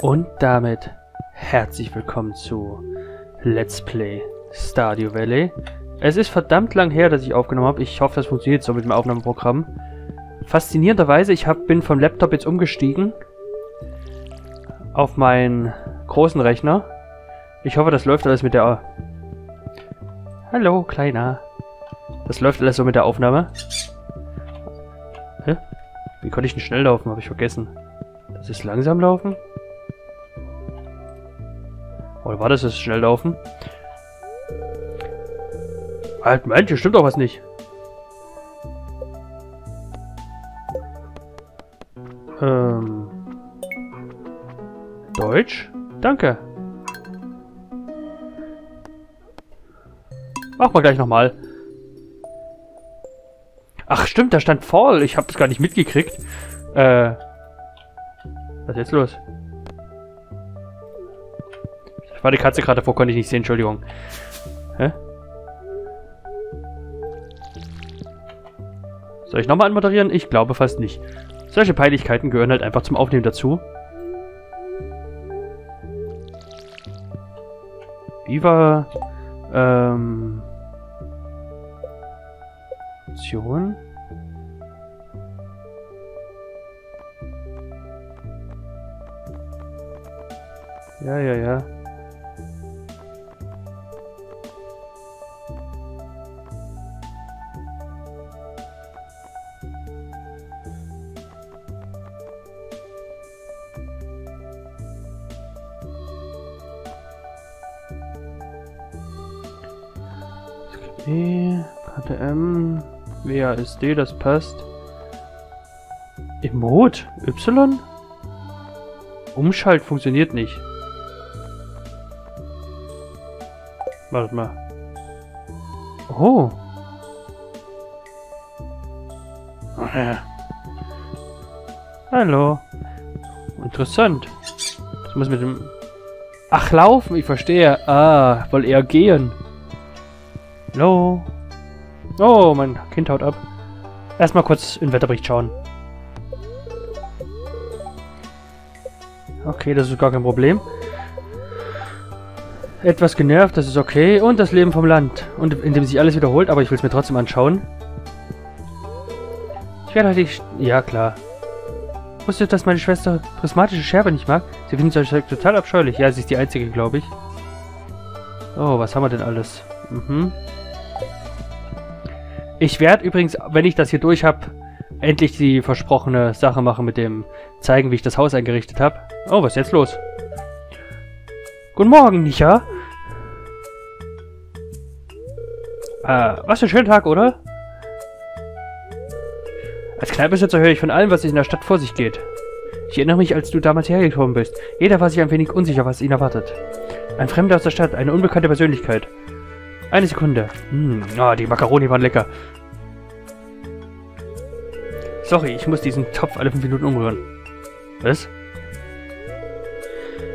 Und damit herzlich willkommen zu Let's Play Stardew Valley. Es ist verdammt lang her, dass ich aufgenommen habe. Ich hoffe, das funktioniert so mit dem Aufnahmeprogramm. Faszinierenderweise, ich hab, bin vom Laptop jetzt umgestiegen auf meinen großen Rechner. Ich hoffe, das läuft alles mit der... Hallo, Kleiner. Das läuft alles so mit der Aufnahme. Hä? Wie konnte ich denn schnell laufen? Habe ich vergessen. Das ist langsam laufen? Oder war das das schnell laufen? Halt, Mensch, hier stimmt doch was nicht. Ähm... Deutsch? Danke. Mach mal gleich nochmal. Ach stimmt, da stand Fall. Ich habe es gar nicht mitgekriegt. Äh... Was ist jetzt los? Ich war die Katze gerade davor, konnte ich nicht sehen, Entschuldigung. Hä? Soll ich nochmal anmoderieren? Ich glaube fast nicht. Solche Peinlichkeiten gehören halt einfach zum Aufnehmen dazu. Viva. Ähm. Option. Ja, ja, ja. E, KTM, WASD, das passt. Emot? Y? Umschalt funktioniert nicht. Warte mal. Oh. Ach ja. Hallo. Interessant. Das muss mit dem... Ach, laufen, ich verstehe. Ah, wohl eher gehen. Hallo? Oh, mein Kind haut ab. Erstmal kurz in den Wetterbericht schauen. Okay, das ist gar kein Problem. Etwas genervt, das ist okay. Und das Leben vom Land. Und indem sich alles wiederholt, aber ich will es mir trotzdem anschauen. Ich werde heute... Ja, klar. Wusstest du, dass meine Schwester prismatische Scherbe nicht mag? Sie findet solche total abscheulich. Ja, sie ist die Einzige, glaube ich. Oh, was haben wir denn alles? Mhm. Ich werde übrigens, wenn ich das hier durch habe, endlich die versprochene Sache machen mit dem zeigen, wie ich das Haus eingerichtet habe. Oh, was ist jetzt los? Guten Morgen, Nicha. Äh, was für ein schöner Tag, oder? Als Kneipenbesitzer höre ich von allem, was in der Stadt vor sich geht. Ich erinnere mich, als du damals hergekommen bist. Jeder war sich ein wenig unsicher, was ihn erwartet. Ein Fremder aus der Stadt, eine unbekannte Persönlichkeit. Eine Sekunde. Hm, oh, die Makaroni waren lecker. Sorry, ich muss diesen Topf alle fünf Minuten umrühren. Was?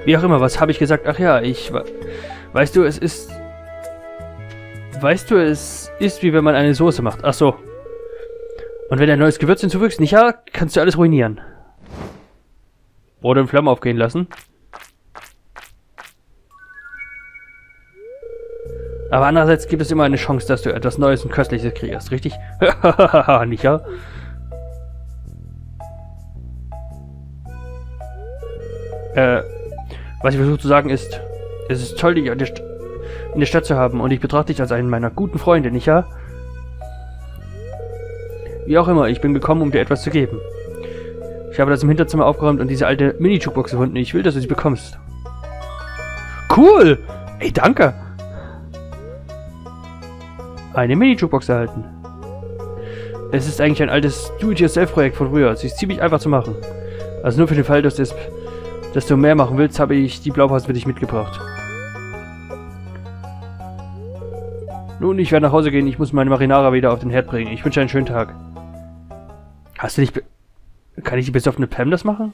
Wie auch immer, was habe ich gesagt? Ach ja, ich... Weißt du, es ist... Weißt du, es ist wie wenn man eine Soße macht. Ach so. Und wenn ein neues Gewürz hinzufügst, nicht ja, kannst du alles ruinieren. Oder in Flammen aufgehen lassen. Aber andererseits gibt es immer eine Chance, dass du etwas Neues und Köstliches kriegst, richtig? nicht ja? Äh, was ich versuche zu sagen ist, es ist toll, dich in der, in der Stadt zu haben und ich betrachte dich als einen meiner guten Freunde, nicht ja? Wie auch immer, ich bin gekommen, um dir etwas zu geben. Ich habe das im Hinterzimmer aufgeräumt und diese alte Mini-Jukebox gefunden. Ich will, dass du sie bekommst. Cool! Ey, danke! eine Mini-Jukebox erhalten. Es ist eigentlich ein altes Do-it-yourself-Projekt von früher. Sie ist ziemlich einfach zu machen. Also nur für den Fall, dass, das, dass du mehr machen willst, habe ich die Blaupause für dich mitgebracht. Nun, ich werde nach Hause gehen. Ich muss meine Marinara wieder auf den Herd bringen. Ich wünsche einen schönen Tag. Hast du nicht... Kann ich die besoffene Pam das machen?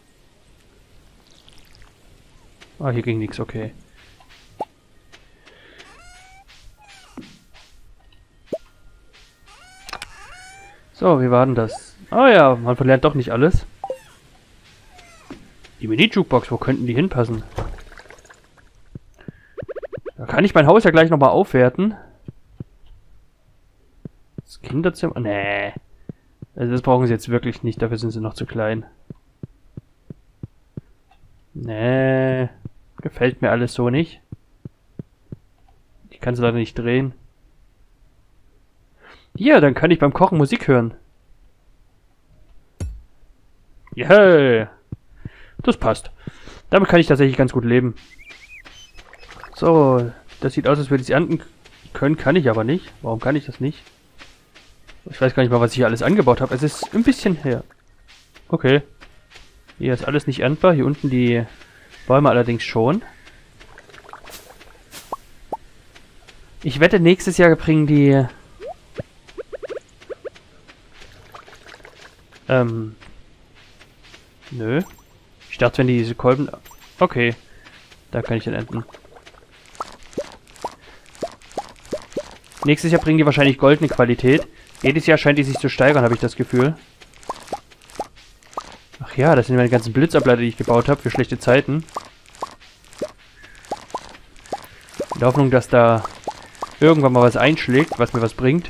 Ah, hier ging nichts, okay. So, wie war denn das? Oh ja, man verlernt doch nicht alles. Die Mini-Jukebox, wo könnten die hinpassen? Da kann ich mein Haus ja gleich nochmal aufwerten. Kinderzimmer? Nee. Also das brauchen sie jetzt wirklich nicht, dafür sind sie noch zu klein. Nee. Gefällt mir alles so nicht. Ich kann es leider nicht drehen. Ja, dann kann ich beim Kochen Musik hören. Yeah. Das passt. Damit kann ich tatsächlich ganz gut leben. So, das sieht aus, als würde ich sie ernten können, kann ich aber nicht. Warum kann ich das nicht? Ich weiß gar nicht mal, was ich hier alles angebaut habe. Es ist ein bisschen her. Okay. Hier ist alles nicht erntbar. Hier unten die Bäume allerdings schon. Ich wette, nächstes Jahr bringen die... Ähm... Nö. Ich dachte, wenn die diese Kolben... Okay. Da kann ich den enden. Nächstes Jahr bringen die wahrscheinlich goldene Qualität. Jedes Jahr scheint die sich zu steigern, habe ich das Gefühl. Ach ja, das sind meine ganzen Blitzableiter, die ich gebaut habe für schlechte Zeiten. In der Hoffnung, dass da irgendwann mal was einschlägt, was mir was bringt.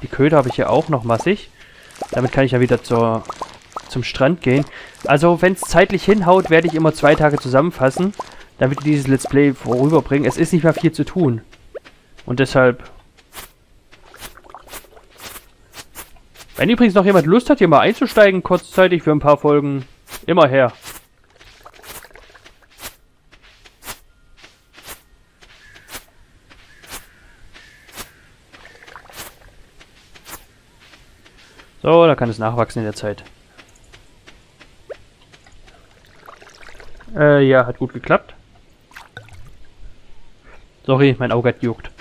Die Köder habe ich ja auch noch massig. Damit kann ich ja wieder zur, zum Strand gehen. Also, wenn es zeitlich hinhaut, werde ich immer zwei Tage zusammenfassen, damit wir dieses Let's Play vorüberbringen. Es ist nicht mehr viel zu tun. Und deshalb Wenn übrigens noch jemand Lust hat, hier mal einzusteigen, kurzzeitig für ein paar Folgen, immer her. So, da kann es nachwachsen in der Zeit. Äh, ja, hat gut geklappt. Sorry, mein Auge hat juckt.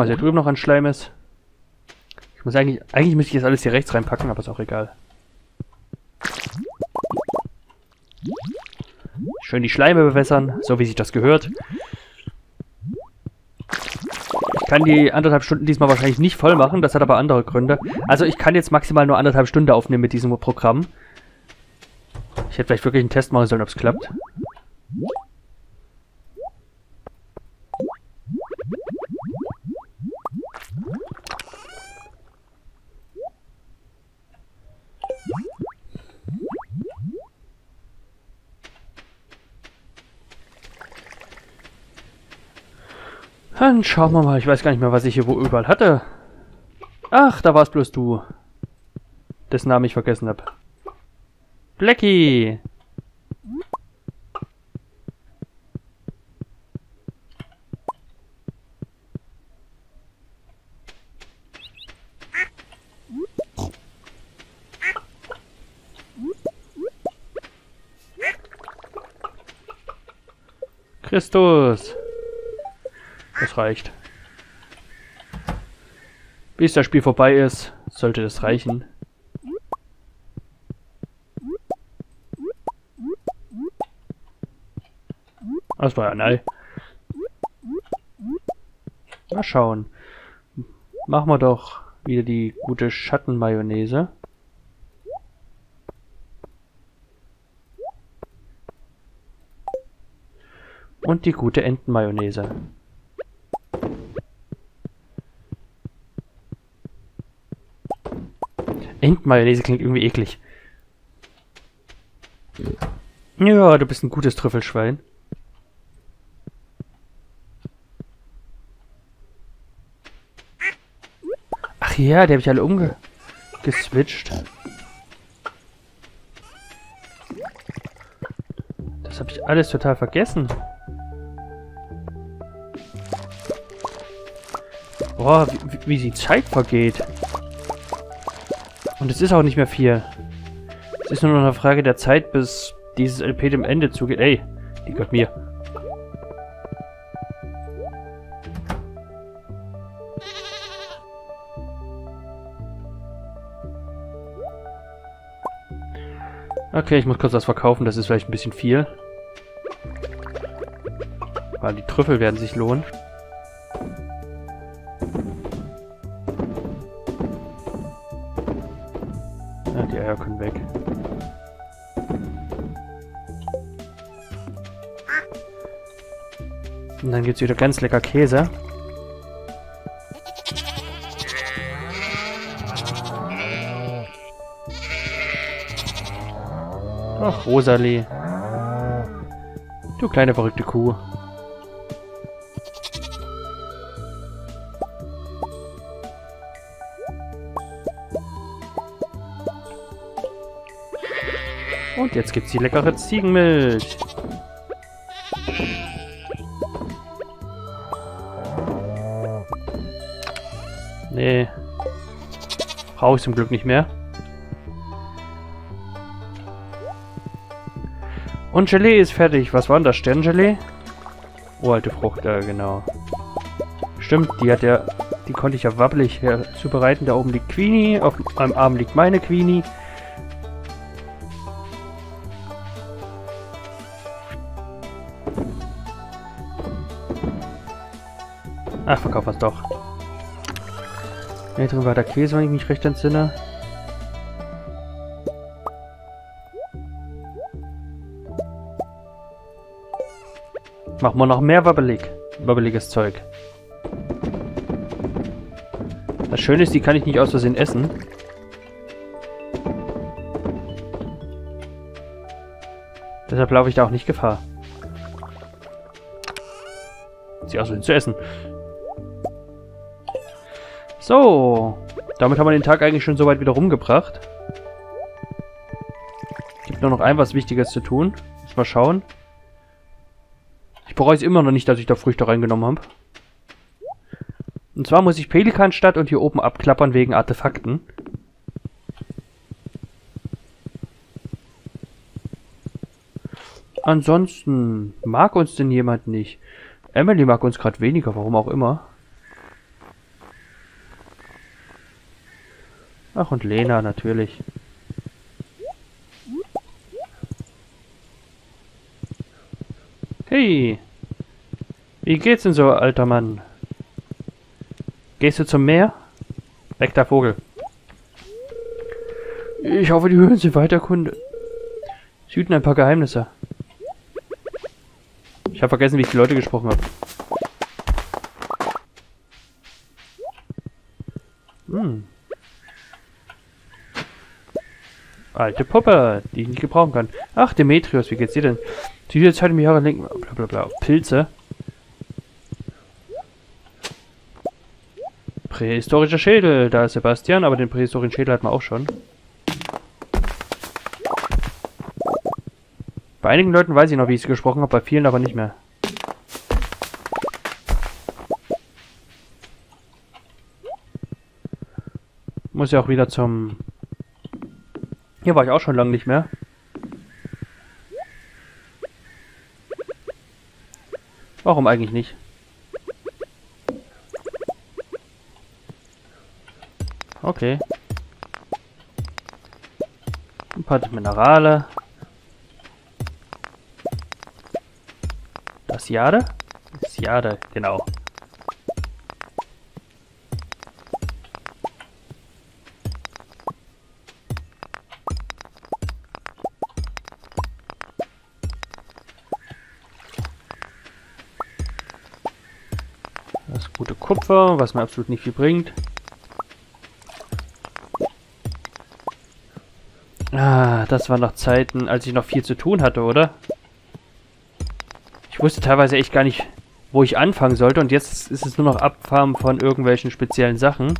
Mal, was hier drüben noch an Schleim ist. Ich muss eigentlich, eigentlich müsste ich das alles hier rechts reinpacken, aber ist auch egal. Schön die Schleime bewässern, so wie sich das gehört. Ich kann die anderthalb Stunden diesmal wahrscheinlich nicht voll machen, das hat aber andere Gründe. Also ich kann jetzt maximal nur anderthalb Stunden aufnehmen mit diesem Programm. Ich hätte vielleicht wirklich einen Test machen sollen, ob es klappt. Dann schauen wir mal. Ich weiß gar nicht mehr, was ich hier wo überall hatte. Ach, da war es bloß du. Dessen Namen ich vergessen habe. Blackie! Christus! Das reicht. Bis das Spiel vorbei ist, sollte das reichen. Das war ja nein. Mal schauen. Machen wir doch wieder die gute Schattenmayonnaise. Und die gute Entenmayonnaise. Entenmayonnaise klingt irgendwie eklig. Ja, du bist ein gutes Trüffelschwein. Ach ja, die habe ich alle umgeswitcht. Das habe ich alles total vergessen. Boah, wie, wie die Zeit vergeht. Und es ist auch nicht mehr viel. Es ist nur noch eine Frage der Zeit, bis dieses LP dem Ende zugeht. Ey, die gehört mir. Okay, ich muss kurz was verkaufen, das ist vielleicht ein bisschen viel. Weil die Trüffel werden sich lohnen. Dann gibt's wieder ganz lecker Käse. Ach, Rosalie. Du kleine verrückte Kuh. Und jetzt gibt's die leckere Ziegenmilch. Brauche ich zum Glück nicht mehr. Und Gelee ist fertig. Was war denn das? Sterngelee? Oh, alte Frucht, äh, genau. Stimmt, die hat ja... Die konnte ich ja wabbelig äh, zubereiten. Da oben liegt Queenie, auf meinem Arm liegt meine Queenie. Ach, verkauf was doch. Ne, drin war der Käse, wenn ich mich recht entsinne. Machen wir noch mehr wabbelig. Wabbeliges Zeug. Das Schöne ist, die kann ich nicht aus Versehen essen. Deshalb laufe ich da auch nicht Gefahr. Sie aus Versehen zu essen. So. Damit haben wir den Tag eigentlich schon soweit wieder rumgebracht. Gibt nur noch ein was Wichtiges zu tun. Muss mal schauen. Ich bereue es immer noch nicht, dass ich da Früchte reingenommen habe. Und zwar muss ich Pelikanstadt und hier oben abklappern wegen Artefakten. Ansonsten mag uns denn jemand nicht. Emily mag uns gerade weniger, warum auch immer. Ach, und Lena natürlich. Hey! Wie geht's denn so, alter Mann? Gehst du zum Meer? Weg der Vogel. Ich hoffe, die Höhlen sind weiter, Kunde. Sie hüten ein paar Geheimnisse. Ich habe vergessen, wie ich die Leute gesprochen habe. Hm. Alte Puppe, die ich nicht gebrauchen kann. Ach, Demetrius, wie geht's dir denn? Zu dieser Zeit im Jahre lenken... Blablabla. Pilze. Prähistorischer Schädel. Da ist Sebastian, aber den prähistorischen Schädel hat man auch schon. Bei einigen Leuten weiß ich noch, wie ich sie gesprochen habe, bei vielen aber nicht mehr. Muss ja auch wieder zum hier war ich auch schon lange nicht mehr. Warum eigentlich nicht? Okay. Ein paar Minerale. Das Jade? Das Jade, genau. Kupfer, was mir absolut nicht viel bringt. Ah, das waren noch Zeiten, als ich noch viel zu tun hatte, oder? Ich wusste teilweise echt gar nicht, wo ich anfangen sollte und jetzt ist es nur noch Abfarmen von irgendwelchen speziellen Sachen.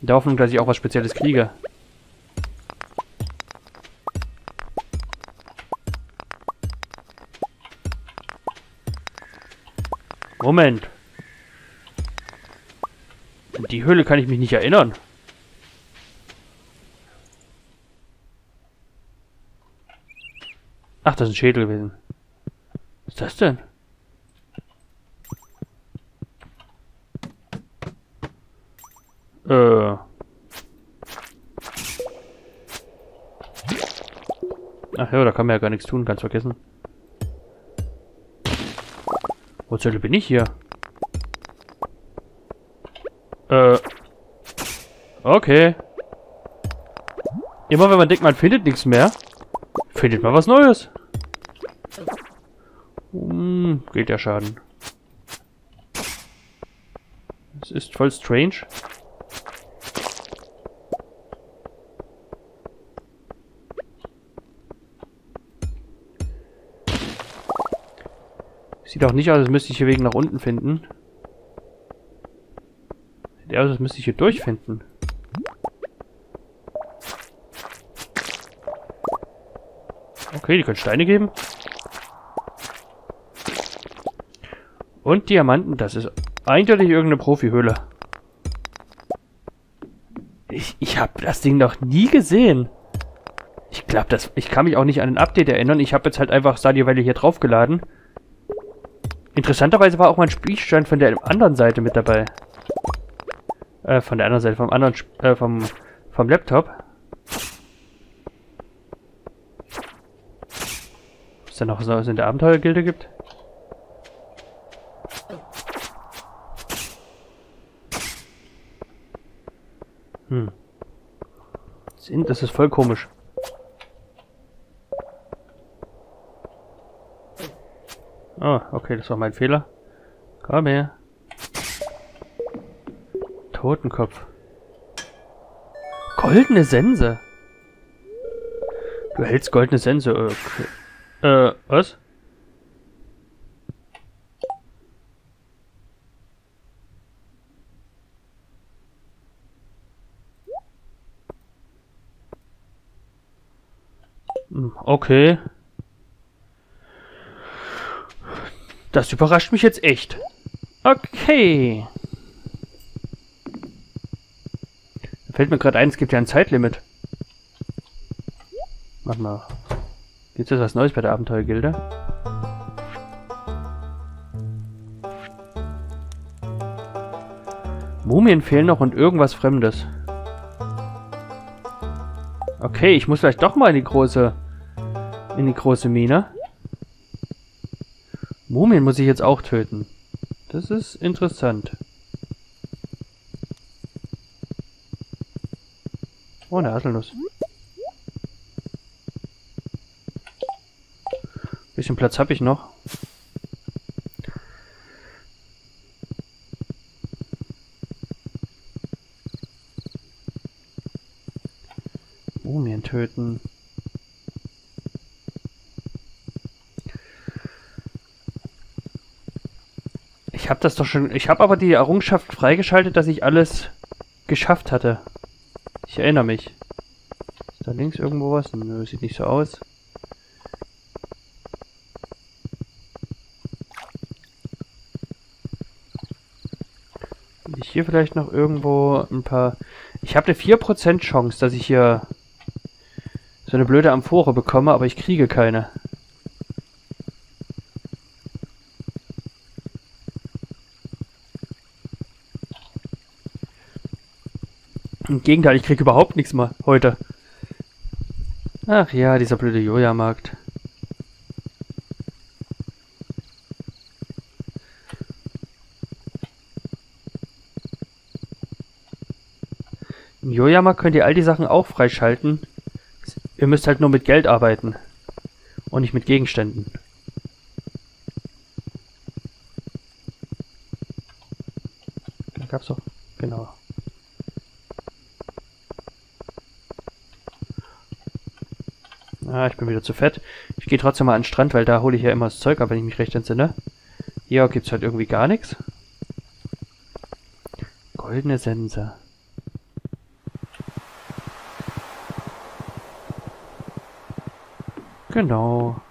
In der Hoffnung, dass ich auch was Spezielles kriege. Moment. Die Höhle kann ich mich nicht erinnern. Ach, das ist ein Schädel gewesen. Was ist das denn? Äh. Ach ja, da kann man ja gar nichts tun, ganz vergessen. Wo zur Hölle bin ich hier? Äh. Okay. Immer wenn man denkt, man findet nichts mehr, findet man was Neues. Hm, geht der Schaden. Das ist voll strange. Sieht auch nicht aus, als müsste ich hier Wegen nach unten finden. Sieht aus, als müsste ich hier durchfinden. Okay, die können Steine geben. Und Diamanten, das ist eindeutig irgendeine Profihöhle. Ich, ich habe das Ding noch nie gesehen. Ich glaube, ich kann mich auch nicht an ein Update erinnern. Ich habe jetzt halt einfach Stadio Valley hier draufgeladen. Interessanterweise war auch mein Spielstand von der anderen Seite mit dabei. Äh, von der anderen Seite, vom anderen, äh, vom, vom Laptop. Was da noch so in der Abenteuergilde gibt? Hm. Das ist voll komisch. Oh, okay, das war mein Fehler. Komm her. Totenkopf. Goldene Sense. Du hältst goldene Sense. Okay. Äh, was? Hm, okay. Das überrascht mich jetzt echt. Okay. Da fällt mir gerade ein, es gibt ja ein Zeitlimit. Warte mal. Gibt es was Neues bei der Abenteuergilde? Mumien fehlen noch und irgendwas Fremdes. Okay, ich muss vielleicht doch mal in die große... in die große Mine. Mumien muss ich jetzt auch töten. Das ist interessant. Oh, eine Haselnuss. Bisschen Platz habe ich noch. Mumien töten. Ich habe das doch schon... Ich habe aber die Errungenschaft freigeschaltet, dass ich alles geschafft hatte. Ich erinnere mich. Ist da links irgendwo was? Nö, sieht nicht so aus. ich hier vielleicht noch irgendwo ein paar... Ich habe eine 4% Chance, dass ich hier so eine blöde Amphore bekomme, aber ich kriege keine. Gegenteil, ich krieg überhaupt nichts mehr heute. Ach ja, dieser blöde Joja-Markt. Im Joja-Markt könnt ihr all die Sachen auch freischalten. Ihr müsst halt nur mit Geld arbeiten. Und nicht mit Gegenständen. Da gab's doch. Genau. Bin wieder zu fett. Ich gehe trotzdem mal an den Strand, weil da hole ich ja immer das Zeug ab, wenn ich mich recht entsinne. Hier gibt's halt irgendwie gar nichts. Goldene Sense. Genau.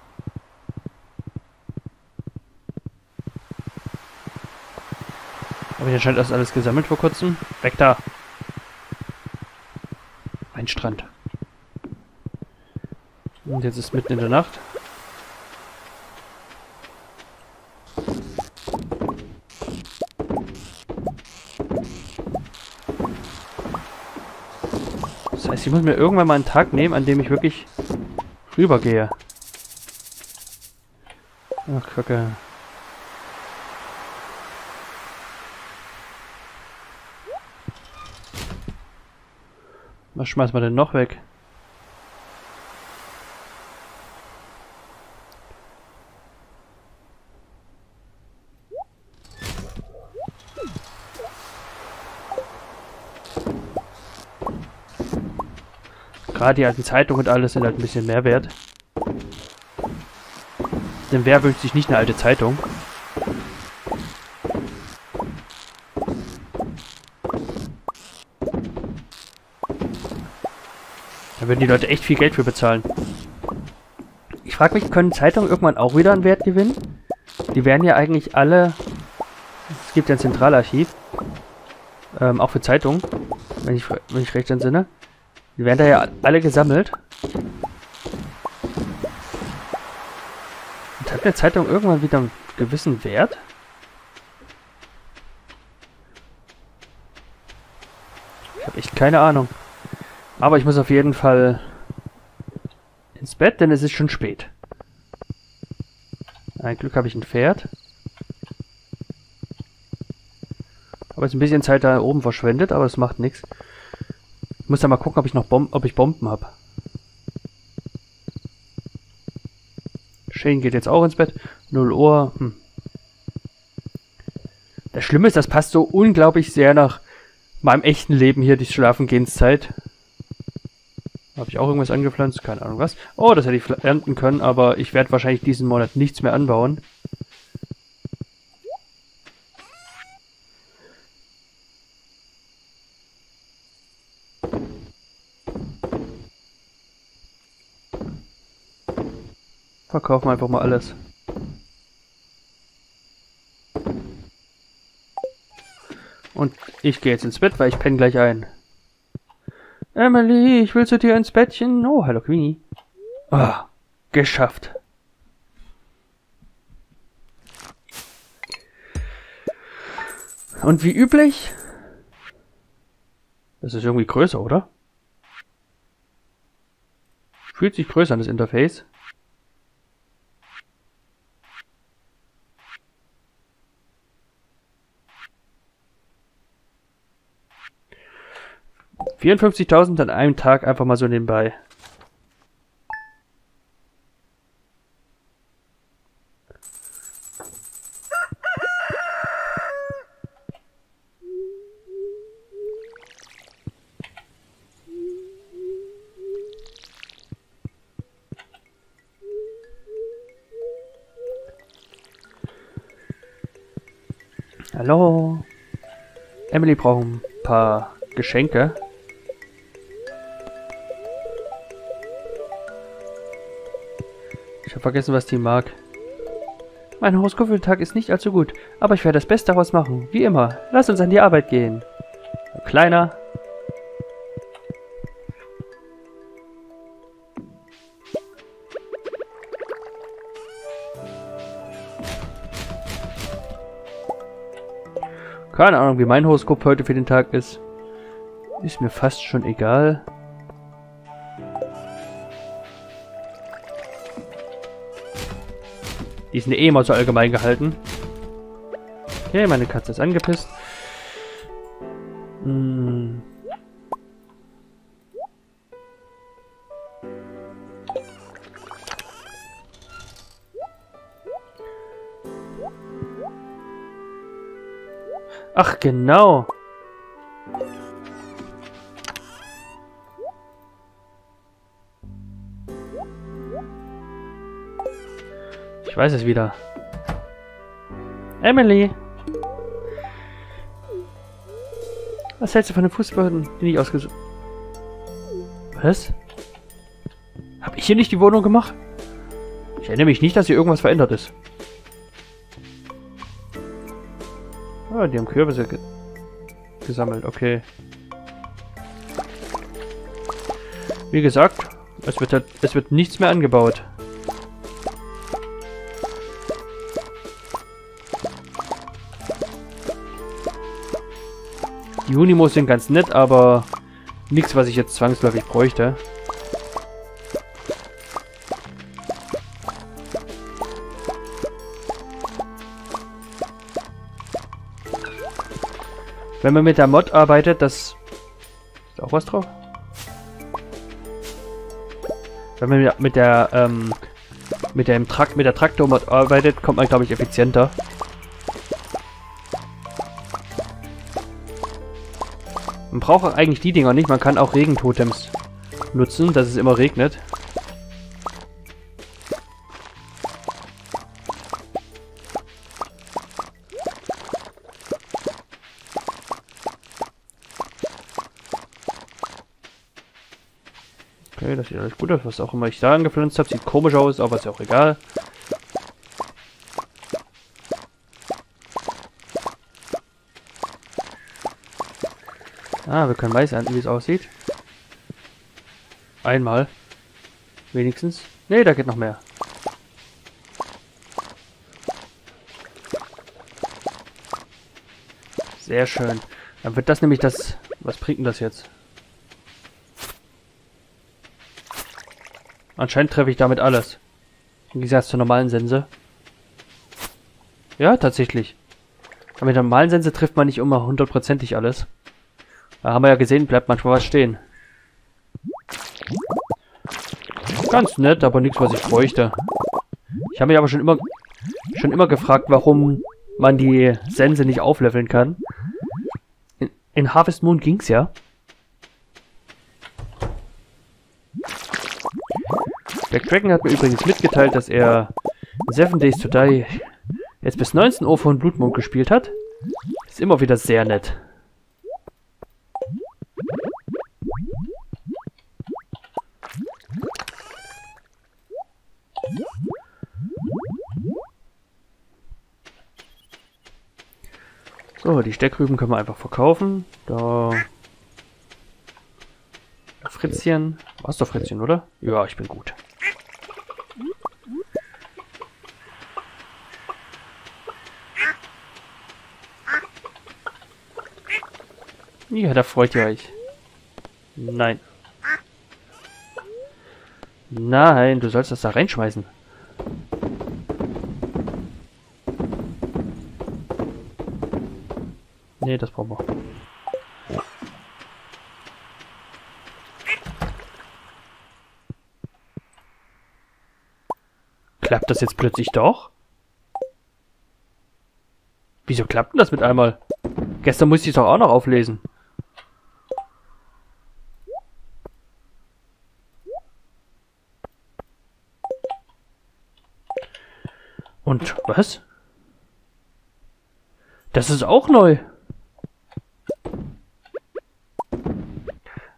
Habe ich anscheinend erst alles gesammelt vor kurzem. Weg da! Und jetzt ist mitten in der Nacht. Das heißt, ich muss mir irgendwann mal einen Tag nehmen, an dem ich wirklich rübergehe. Ach, Kacke. Was schmeißen wir denn noch weg? Gerade die alten Zeitungen und alles sind halt ein bisschen mehr wert. Denn wer wünscht sich nicht eine alte Zeitung? Da würden die Leute echt viel Geld für bezahlen. Ich frage mich, können Zeitungen irgendwann auch wieder einen Wert gewinnen? Die werden ja eigentlich alle... Es gibt ja ein Zentralarchiv. Ähm, auch für Zeitungen. Wenn ich, wenn ich recht entsinne. Die werden da ja alle gesammelt. Und hat eine Zeitung irgendwann wieder einen gewissen Wert? Ich habe echt keine Ahnung. Aber ich muss auf jeden Fall ins Bett, denn es ist schon spät. Ein Glück habe ich ein Pferd. Aber jetzt ein bisschen Zeit da oben verschwendet, aber es macht nichts. Ich muss ja mal gucken, ob ich noch Bom ob ich Bomben habe. Shane geht jetzt auch ins Bett. 0 Uhr. Hm. Das Schlimme ist, das passt so unglaublich sehr nach meinem echten Lebenhier, die Schlafen-Gehenszeit. Habe ich auch irgendwas angepflanzt? Keine Ahnung was. Oh, das hätte ich ernten können, aber ich werde wahrscheinlich diesen Monat nichts mehr anbauen. Verkaufen wir einfach mal alles. Und ich gehe jetzt ins Bett, weil ich penne gleich ein. Emily, ich will zu dir ins Bettchen. Oh, hallo Queenie. Ah, geschafft. Und wie üblich? Das ist irgendwie größer, oder? Fühlt sich größer an, das Interface. 54.000 an einem Tag einfach mal so nebenbei. Hallo. Emily braucht ein paar Geschenke. Habe vergessen, was die mag. Mein Horoskop für den Tag ist nicht allzu gut, aber ich werde das Beste daraus machen. Wie immer. Lass uns an die Arbeit gehen. Kleiner. Keine Ahnung, wie mein Horoskop heute für den Tag ist. Ist mir fast schon egal. Die sind eh immer so allgemein gehalten. Okay, meine Katze ist angepisst. Hm. Ach, genau. Ich weiß es wieder. Emily! Was hältst du von den Fußböden, die ich ausgesucht... Was? Hab ich hier nicht die Wohnung gemacht? Ich erinnere mich nicht, dass hier irgendwas verändert ist. Ah, die haben Kürbisse ge gesammelt, okay. Wie gesagt, es wird, halt, es wird nichts mehr angebaut. Die Unimos sind ganz nett, aber nichts, was ich jetzt zwangsläufig bräuchte. Wenn man mit der Mod arbeitet, das... Ist auch was drauf? Wenn man mit der, ähm, mit dem Trakt, mit der Traktor arbeitet, kommt man, glaube ich, effizienter. Man braucht eigentlich die Dinger nicht. Man kann auch Regentotems nutzen, dass es immer regnet. Okay, das sieht alles gut aus. Was auch immer ich da angepflanzt habe, sieht komisch aus, aber ist ja auch egal. Ah, wir können weiß ernten, wie es aussieht. Einmal. Wenigstens. Ne, da geht noch mehr. Sehr schön. Dann wird das nämlich das... Was bringt denn das jetzt? Anscheinend treffe ich damit alles. Im Gegensatz zur normalen Sense. Ja, tatsächlich. Aber mit der normalen Sense trifft man nicht immer hundertprozentig alles. Da haben wir ja gesehen, bleibt manchmal was stehen. Ganz nett, aber nichts, was ich bräuchte. Ich habe mich aber schon immer schon immer gefragt, warum man die Sense nicht aufleveln kann. In, in Harvest Moon ging's ja. Black Dragon hat mir übrigens mitgeteilt, dass er Seven Days to Die jetzt bis 19 Uhr von Blutmond gespielt hat. Ist immer wieder sehr nett. So, die Steckrüben können wir einfach verkaufen. Da Fritzchen. Warst du Fritzchen, oder? Ja, ich bin gut. Ja, da freut ihr euch. Nein. Nein, du sollst das da reinschmeißen. Nee, das brauchen wir. Klappt das jetzt plötzlich doch? Wieso klappt denn das mit einmal? Gestern musste ich es doch auch noch auflesen. Und was? Das ist auch neu.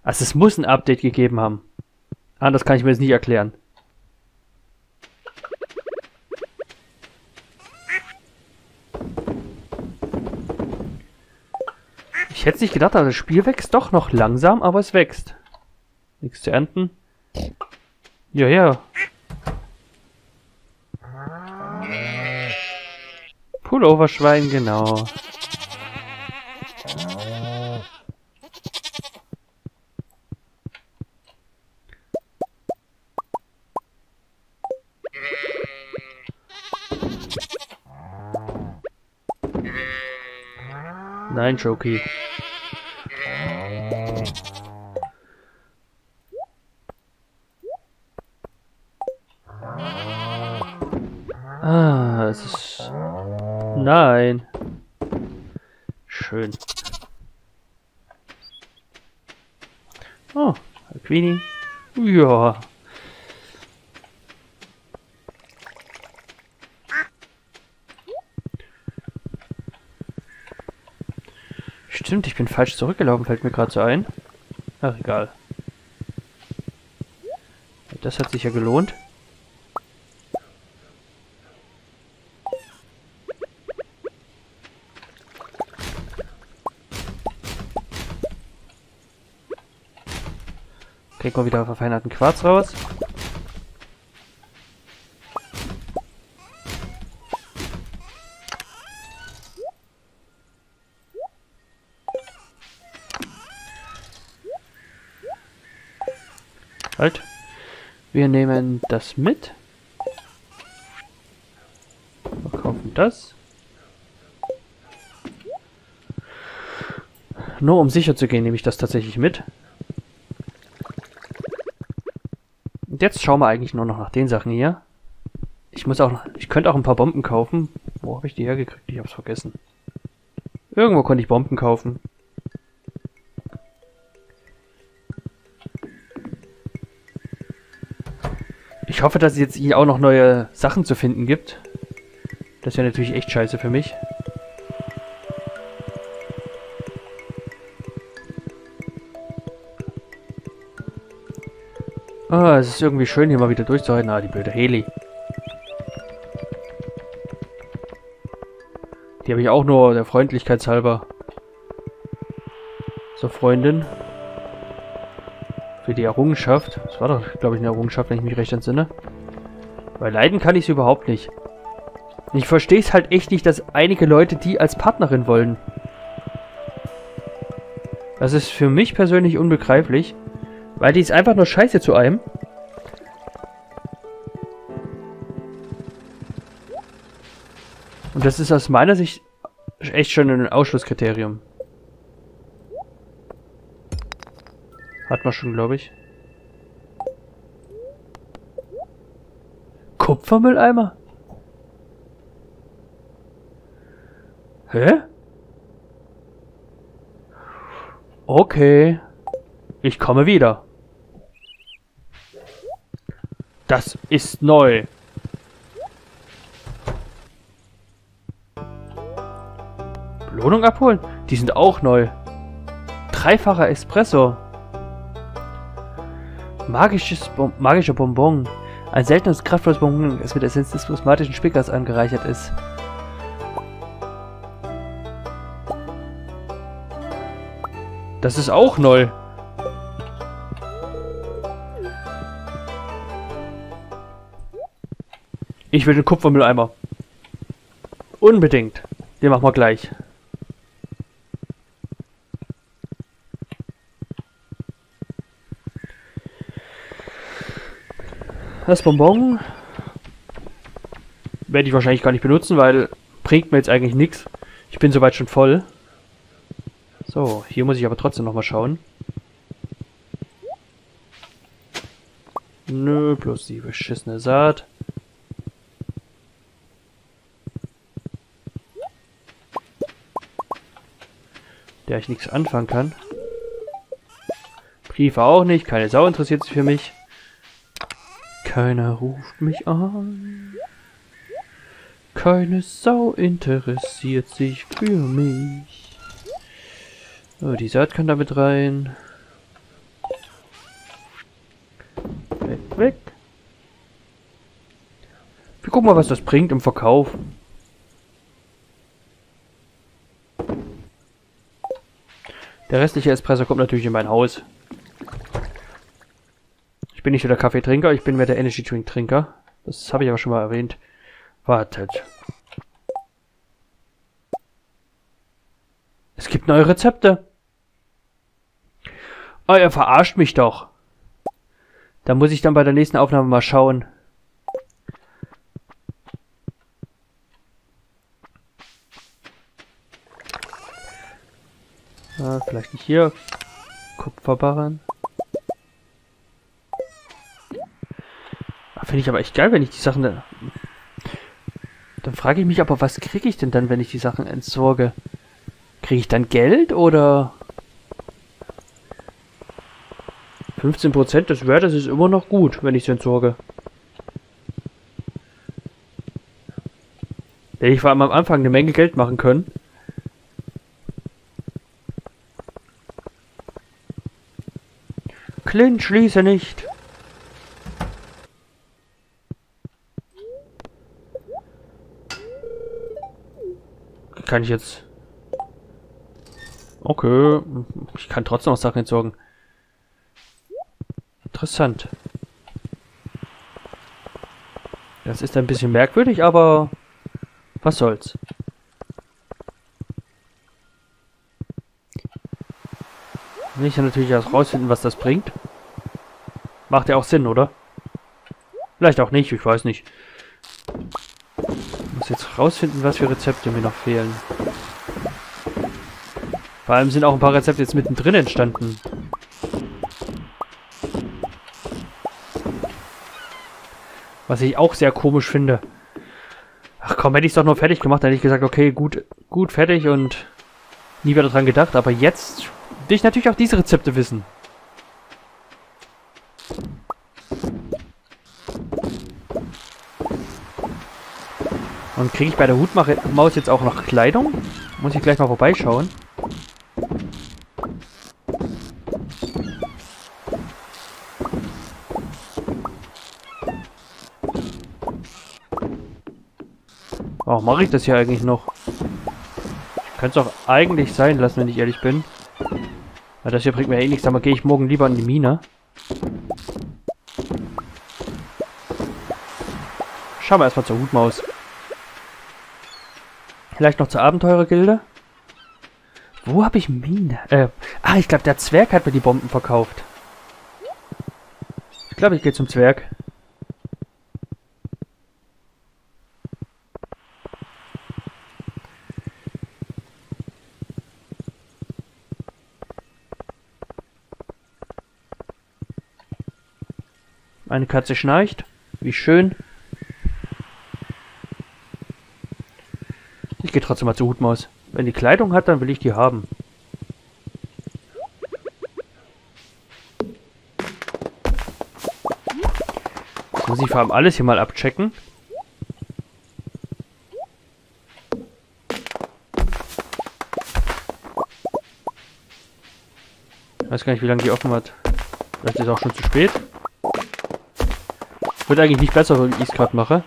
Also es muss ein Update gegeben haben. Anders kann ich mir das nicht erklären. Ich hätte nicht gedacht, aber das Spiel wächst doch noch langsam, aber es wächst. Nichts zu ernten. Ja, ja. Pulloverschwein, genau. Nein, Joki. Ah, es ist... Nein. Schön. Oh, Queenie. Ja. Stimmt, ich bin falsch zurückgelaufen, fällt mir gerade so ein. Ach, egal. Das hat sich ja gelohnt. Kriegen wir wieder verfeinerten Quarz raus. Halt. Wir nehmen das mit. Verkaufen das. Nur um sicher zu gehen, nehme ich das tatsächlich mit. Und jetzt schauen wir eigentlich nur noch nach den Sachen hier. Ich muss auch noch, ich könnte auch ein paar Bomben kaufen. Wo habe ich die hergekriegt? Ich hab's vergessen. Irgendwo konnte ich Bomben kaufen. Ich hoffe, dass es jetzt hier auch noch neue Sachen zu finden gibt. Das wäre natürlich echt scheiße für mich. Ah, es ist irgendwie schön, hier mal wieder durchzuhalten. Ah, die blöde Heli. Die habe ich auch nur der Freundlichkeit halber. So, Freundin. Für die Errungenschaft. Das war doch, glaube ich, eine Errungenschaft, wenn ich mich recht entsinne. Weil leiden kann ich es überhaupt nicht. Ich verstehe es halt echt nicht, dass einige Leute die als Partnerin wollen. Das ist für mich persönlich unbegreiflich. Weil die ist einfach nur scheiße zu einem. Und das ist aus meiner Sicht echt schon ein Ausschlusskriterium. Hat man schon, glaube ich. Kupfermülleimer? Hä? Okay. Ich komme wieder. Das ist neu. Belohnung abholen? Die sind auch neu. Dreifacher Espresso. Magisches Bon magischer Bonbon. Ein seltenes, kraftvolles Bonbon, das mit Essenz des prismatischen Spickers angereichert ist. Das ist auch neu. Ich will den Kupfermülleimer. Unbedingt. Den machen wir gleich. Das Bonbon werde ich wahrscheinlich gar nicht benutzen, weil bringt mir jetzt eigentlich nichts. Ich bin soweit schon voll. So, hier muss ich aber trotzdem nochmal schauen. Nö, bloß die beschissene Saat. Der ich nichts anfangen kann. Briefe auch nicht, keine Sau interessiert sich für mich. Keiner ruft mich an. Keine Sau interessiert sich für mich. So, die Saat kann damit rein. Weg, weg. Wir gucken mal, was das bringt im Verkauf. Der restliche Espresso kommt natürlich in mein Haus. Ich bin nicht nur der Kaffeetrinker, ich bin mehr der Energy Drink Trinker. Das habe ich aber schon mal erwähnt. Wartet. Es gibt neue Rezepte. Oh, ihr verarscht mich doch. Da muss ich dann bei der nächsten Aufnahme mal schauen. Ah, vielleicht nicht hier. Kupferbarren. Finde ich aber echt geil, wenn ich die Sachen... Da dann frage ich mich aber, was kriege ich denn dann, wenn ich die Sachen entsorge? Kriege ich dann Geld oder... 15% des Wertes ist immer noch gut, wenn ich es entsorge. Hätte ich vor allem am Anfang eine Menge Geld machen können. Clint, schließe nicht. Kann ich jetzt... Okay, ich kann trotzdem noch Sachen entsorgen. Interessant. Das ist ein bisschen merkwürdig, aber was soll's. Ich ja natürlich erst rausfinden, was das bringt. Macht ja auch Sinn, oder? Vielleicht auch nicht, ich weiß nicht rausfinden, was für Rezepte mir noch fehlen. Vor allem sind auch ein paar Rezepte jetzt mittendrin entstanden. Was ich auch sehr komisch finde. Ach komm, hätte ich es doch nur fertig gemacht, hätte ich gesagt, okay, gut, gut, fertig und nie wieder dran gedacht. Aber jetzt will ich natürlich auch diese Rezepte wissen. Und kriege ich bei der Hutmaus jetzt auch noch Kleidung? Muss ich gleich mal vorbeischauen. Warum mache ich das hier eigentlich noch? Ich könnte es auch eigentlich sein lassen, wenn ich ehrlich bin. Weil das hier bringt mir eh nichts, aber gehe ich morgen lieber in die Mine. Schauen wir erstmal zur Hutmaus. Vielleicht noch zur Abenteurergilde. Wo habe ich Mine? Äh, ah, ich glaube, der Zwerg hat mir die Bomben verkauft. Ich glaube, ich gehe zum Zwerg. Eine Katze schnarcht. Wie schön. Ich gehe trotzdem mal zur Hutmaus. Wenn die Kleidung hat, dann will ich die haben. Jetzt muss ich vor allem alles hier mal abchecken. Ich weiß gar nicht, wie lange die offen hat. Vielleicht ist es auch schon zu spät. Wird eigentlich nicht besser, wenn ich es gerade mache.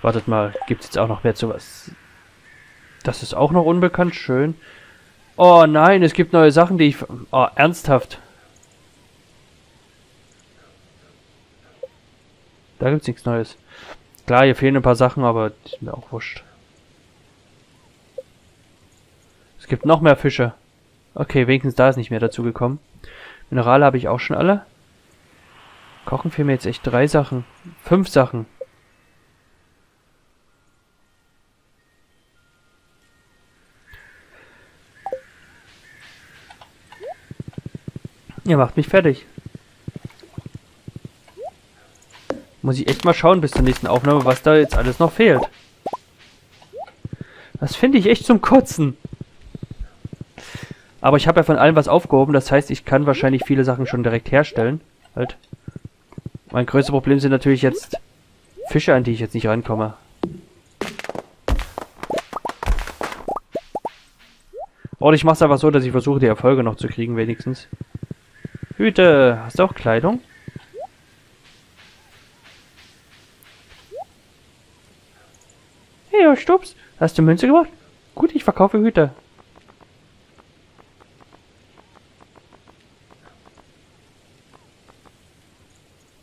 Wartet mal, gibt es jetzt auch noch mehr zu was? Das ist auch noch unbekannt. Schön. Oh nein, es gibt neue Sachen, die ich... Oh, ernsthaft. Da gibt es nichts Neues. Klar, hier fehlen ein paar Sachen, aber die sind mir auch wurscht. Es gibt noch mehr Fische. Okay, wenigstens da ist nicht mehr dazu gekommen. Minerale habe ich auch schon alle. Kochen fehlen mir jetzt echt drei Sachen. Fünf Sachen. Ihr macht mich fertig. Muss ich echt mal schauen bis zur nächsten Aufnahme, was da jetzt alles noch fehlt. Das finde ich echt zum Kotzen. Aber ich habe ja von allem was aufgehoben, das heißt, ich kann wahrscheinlich viele Sachen schon direkt herstellen. Halt. Mein größtes Problem sind natürlich jetzt Fische, an die ich jetzt nicht rankomme. Oder ich mache es einfach so, dass ich versuche, die Erfolge noch zu kriegen, wenigstens. Hüte, hast du auch Kleidung? Hey, Stups, hast du Münze gemacht? Gut, ich verkaufe Hüte.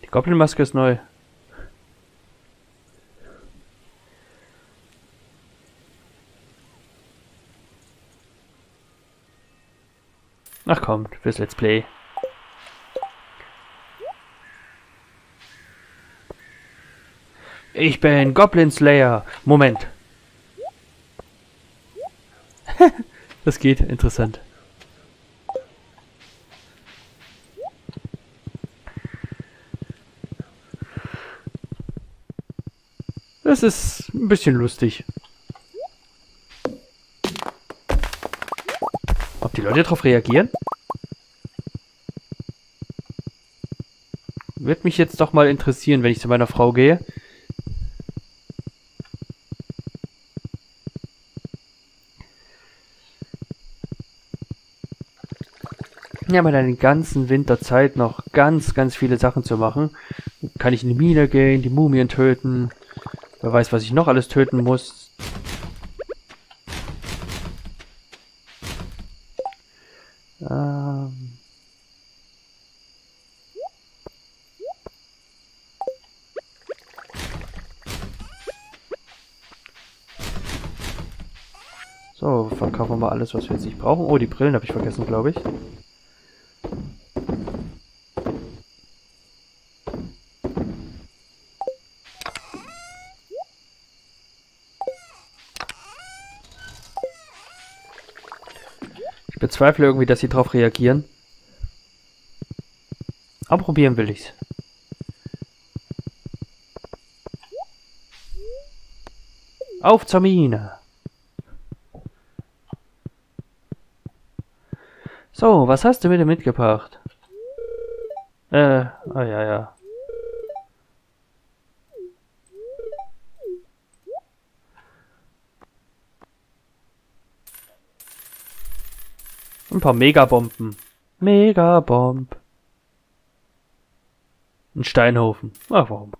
Die Goblin-Maske ist neu. Ach komm, fürs Let's Play. Ich bin Goblin Slayer. Moment. das geht, interessant. Das ist ein bisschen lustig. Ob die Leute darauf reagieren? Wird mich jetzt doch mal interessieren, wenn ich zu meiner Frau gehe. Dann den ganzen Winter Zeit noch ganz, ganz viele Sachen zu machen. Kann ich in die Mine gehen, die Mumien töten. Wer weiß, was ich noch alles töten muss. Ähm... So, verkaufen wir mal alles, was wir jetzt nicht brauchen. Oh, die Brillen habe ich vergessen, glaube ich. bezweifle irgendwie, dass sie drauf reagieren. Aber probieren will ich's. Auf zur Mine! So, was hast du mir denn mitgebracht? Äh, ah oh ja, ja. Ein paar Megabomben. Megabomb. Ein Steinhofen. Ach, warum?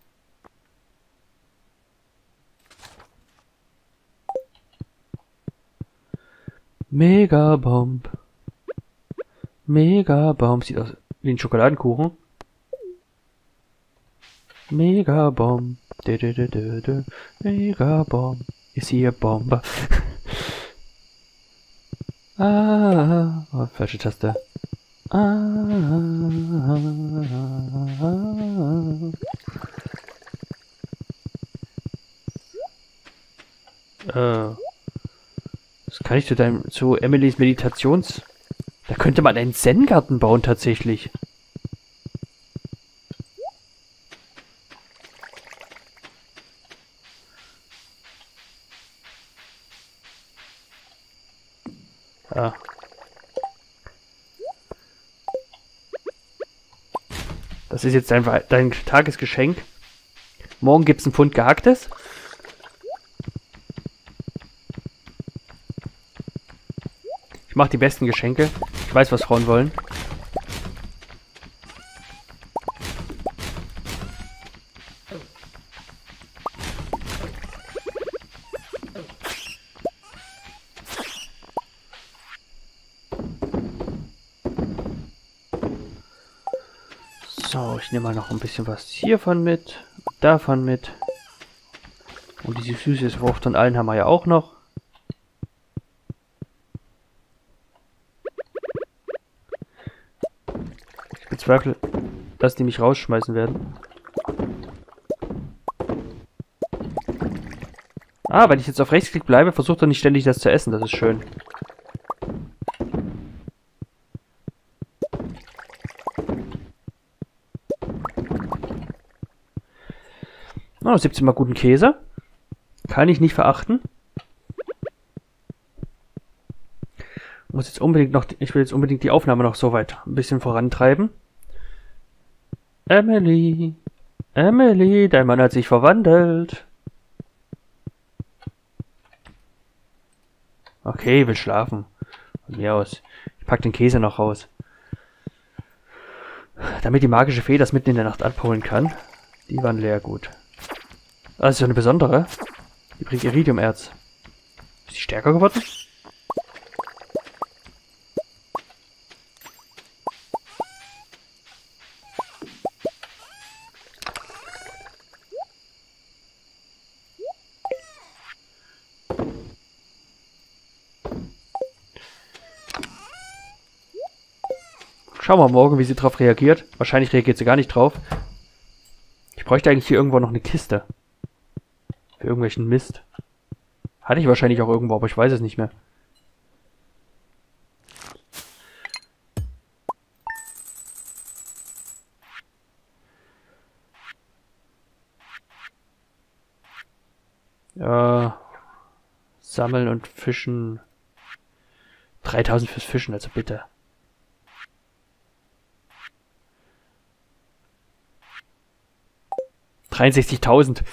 Megabomb. Megabomb. Sieht aus wie ein Schokoladenkuchen. Megabomb. Megabomb. Ist hier Bombe. ah. Oh, falsche Taste. Ah. Äh. Was kann ich zu deinem, zu Emilys Meditations... Da könnte man einen Zen-Garten bauen, tatsächlich. Ja. Das ist jetzt dein, dein Tagesgeschenk. Morgen gibt's ein Pfund gehacktes. Ich mache die besten Geschenke. Ich weiß, was Frauen wollen. So, ich nehme mal noch ein bisschen was hiervon mit, davon mit. Und diese süße Frucht und allen haben wir ja auch noch. Ich bezweifle, dass die mich rausschmeißen werden. Ah, wenn ich jetzt auf Rechtsklick bleibe, versucht er nicht ständig das zu essen. Das ist schön. Oh, 17 mal guten Käse. Kann ich nicht verachten. Muss jetzt unbedingt noch, ich will jetzt unbedingt die Aufnahme noch so weit ein bisschen vorantreiben. Emily, Emily, dein Mann hat sich verwandelt. Okay, will schlafen. Von mir aus. Ich pack den Käse noch raus. Damit die magische Fee das mitten in der Nacht abholen kann. Die waren leer gut. Ah, das ist ja eine besondere. Die bringt Iridiumerz. Ist die stärker geworden? Schauen wir morgen, wie sie drauf reagiert. Wahrscheinlich reagiert sie gar nicht drauf. Ich bräuchte eigentlich hier irgendwo noch eine Kiste. Für irgendwelchen Mist. Hatte ich wahrscheinlich auch irgendwo, aber ich weiß es nicht mehr. Ja. Sammeln und fischen. 3000 fürs Fischen, also bitte. Dreiundsechzigtausend.